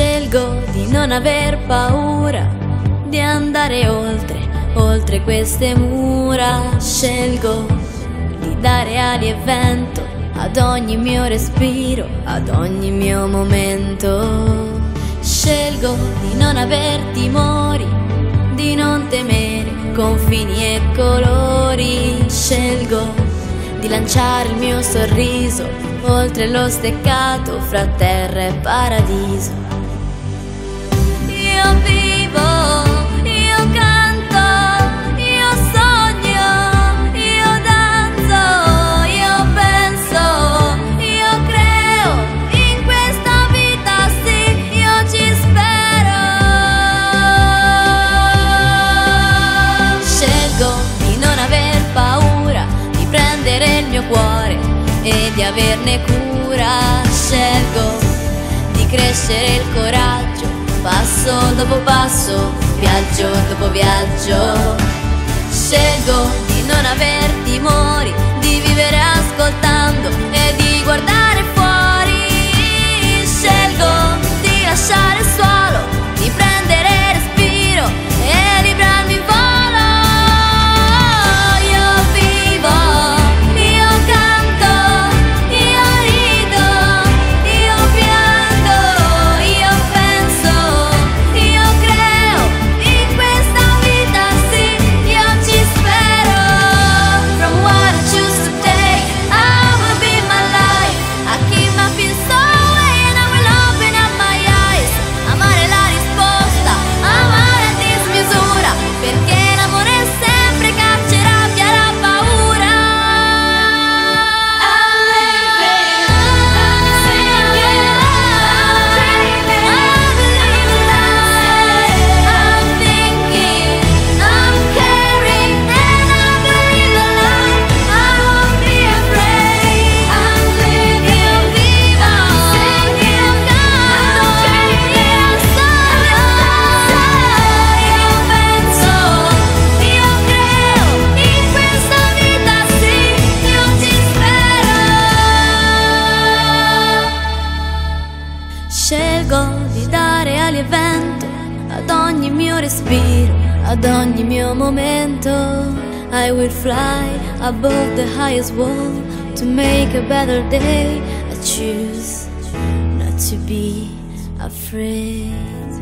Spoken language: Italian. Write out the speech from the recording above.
Scelgo di non aver paura, di andare oltre, oltre queste mura. Scelgo di dare ali e vento ad ogni mio respiro, ad ogni mio momento. Scelgo di non aver timori, di non temere confini e colori. Scelgo di lanciare il mio sorriso oltre lo steccato fra terra e paradiso. Di averne cura. Scelgo di crescere il coraggio, passo dopo passo, viaggio dopo viaggio. Scelgo di non aver timori, dare ali e vento ad ogni mio respiro, ad ogni mio momento. I will fly above the highest wall to make a better day. I choose not to be afraid.